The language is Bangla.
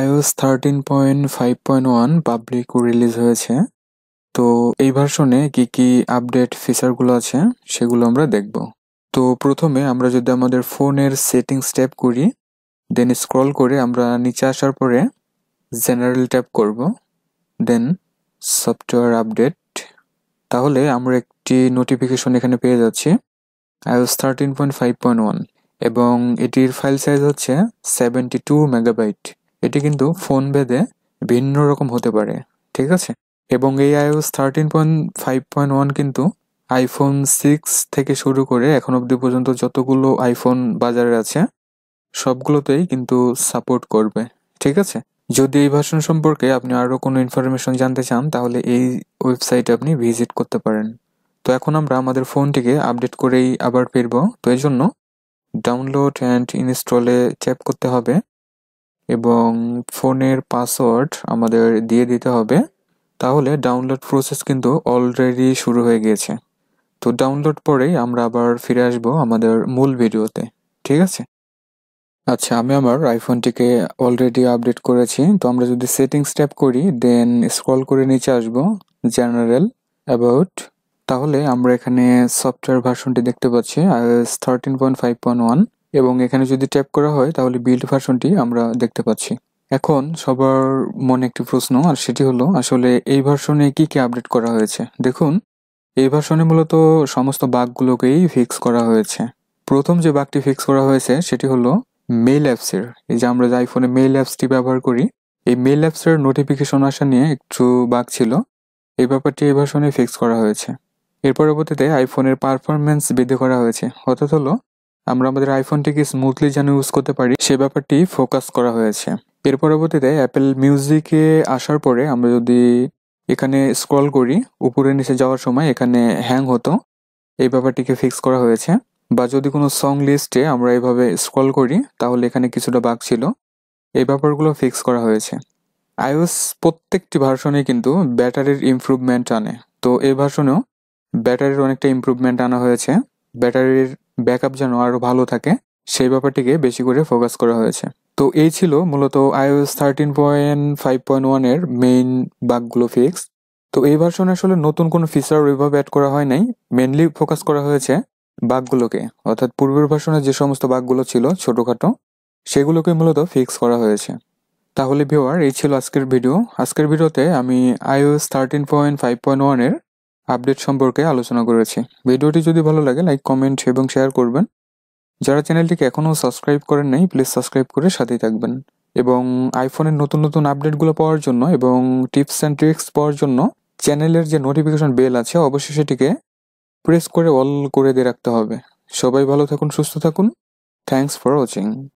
iOS thirteen point five point one public release হয়েছে। তো এই ভার্সনে কি কি আপডেট ফিচারগুলো আছে, সেগুলো আমরা দেখব। তো প্রথমে আমরা যদি আমাদের ফোনের সেটিং স্টেপ করি দেন স্ক্রল করে আমরা নিচে আসার পরে জেনারেল ট্যাপ করব দেন সফটওয়্যার আপডেট তাহলে আমরা একটি নোটিফিকেশন এখানে পেয়ে যাচ্ছি, iOS thirteen point five point one এবং এটির ফাইল সাইজ হচ্ছে সেভেন্টি টু মেগাবাইট এটি কিন্তু ফোন ভেদে ভিন্ন রকম হতে পারে, ঠিক আছে? এবং এই iOS thirteen point five point one কিন্তু আইফোন সিক্স থেকে শুরু করে এখন অবধি পর্যন্ত যতগুলো আইফোন বাজারে আছে, সবগুলোতেই কিন্তু সাপোর্ট করবে, ঠিক আছে? যদি এই ভার্সন সম্পর্কে আপনি আরও কোনো ইনফরমেশন জানতে চান, তাহলে এই ওয়েবসাইটে আপনি ভিজিট করতে পারেন। তো এখন আমরা আমাদের ফোনটিকে আপডেট করেই আবার ফিরবো। তো এই জন্য ডাউনলোড অ্যান্ড ইনস্টলে ট্যাপ করতে হবে। এবং ফোনের পাসওয়ার্ড আমাদের দিয়ে দিতে হবে। তাহলে ডাউনলোড প্রসেস কিন্তু অলরেডি শুরু হয়ে গিয়েছে। তো ডাউনলোড পরেই আমরা আবার ফিরে আসব আমাদের মূল ভিডিওতে। ঠিক আছে? আচ্ছা আমি আমার আইফোনটিকে অলরেডি আপডেট করেছি। তো আমরা যদি সেটিংস ট্যাপ করি দেন স্ক্রল করে নিচে আসব জেনারেল অ্যাবাউট তাহলে আমরা এখানে সফটওয়্যার ভার্সনটি দেখতে পাচ্ছি iOS thirteen point five point one এবং এখানে যদি ট্যাপ করা হয়, তাহলে বিল্ড ভার্সনটি আমরা দেখতে পাচ্ছি। এখন সবার মনে একটি প্রশ্ন, আর সেটি হলো, আসলে এই ভার্সনে কি কি আপডেট করা হয়েছে? দেখুন, এই ভার্সনে মূলত সমস্ত বাগগুলোকেই ফিক্স করা হয়েছে। প্রথম যে বাঘটি ফিক্স করা হয়েছে, সেটি হলো মেল অ্যাপসের এই যে আমরা যে আইফোনে মেল অ্যাপসটি ব্যবহার করি, এই মেল অ্যাপসের নোটিফিকেশন আসা নিয়ে একটু বাঘ ছিল। এই ব্যাপারটি এই ভার্সনে ফিক্স করা হয়েছে। এর পরবর্তীতে আইফোনের পারফরমেন্স বৃদ্ধি করা হয়েছে। অর্থাৎ হলো আমরা আমাদের আইফোনটিকে স্মুথলি যেন ইউজ করতে পারি, সে ব্যাপারটি ফোকাস করা হয়েছে। এর পরবর্তীতে অ্যাপেল মিউজিকে আসার পরে আমরা যদি এখানে স্ক্রল করি, উপরে নিচে যাওয়ার সময় এখানে হ্যাং হতো, এই ব্যাপারটিকে ফিক্স করা হয়েছে। বা যদি কোনো সং লিস্টে আমরা এভাবে স্ক্রল করি, তাহলে এখানে কিছুটা বাগ ছিল। এই ব্যাপারগুলো ফিক্স করা হয়েছে। আইওএস প্রত্যেকটি ভার্সনে কিন্তু ব্যাটারির ইমপ্রুভমেন্ট আনে। তো এই ভার্সনেও ব্যাটারির অনেকটা ইমপ্রুভমেন্ট আনা হয়েছে। ব্যাটারির ব্যাকআপ যেন আরও ভালো থাকে, সেই ব্যাপারটিকে বেশি করে ফোকাস করা হয়েছে। তো এই ছিল মূলত iOS thirteen point five point ওয়ানের মেইন বাগগুলো ফিক্স তো এই ভার্সনে আসলে নতুন কোনো ফিচার ওইভাবে অ্যাড করা হয় নাই। মেনলি ফোকাস করা হয়েছে বাগগুলোকে। অর্থাৎ পূর্বের ভার্সনে যে সমস্ত বাগগুলো ছিল ছোটোখাটো, সেগুলোকে মূলত ফিক্স করা হয়েছে। তাহলে ভিওয়ার এই ছিল আজকের ভিডিও আজকের ভিডিওতে আমি iOS thirteen point five point ওয়ানের আপডেট সম্পর্কে আলোচনা করেছি। ভিডিওটি যদি ভালো লাগে, লাইক, কমেন্ট এবং শেয়ার করবেন। যারা চ্যানেলটিকে এখনও সাবস্ক্রাইব করেন নাই, প্লিজ সাবস্ক্রাইব করে সাথেই থাকবেন। এবং আইফোনের নতুন নতুন আপডেটগুলো পাওয়ার জন্য এবং টিপস অ্যান্ড ট্রিক্স পাওয়ার জন্য চ্যানেলের যে নোটিফিকেশন বেল আছে, অবশ্যই সেটিকে প্রেস করে অল করে দিয়ে রাখতে হবে। সবাই ভালো থাকুন, সুস্থ থাকুন। Thanks for watching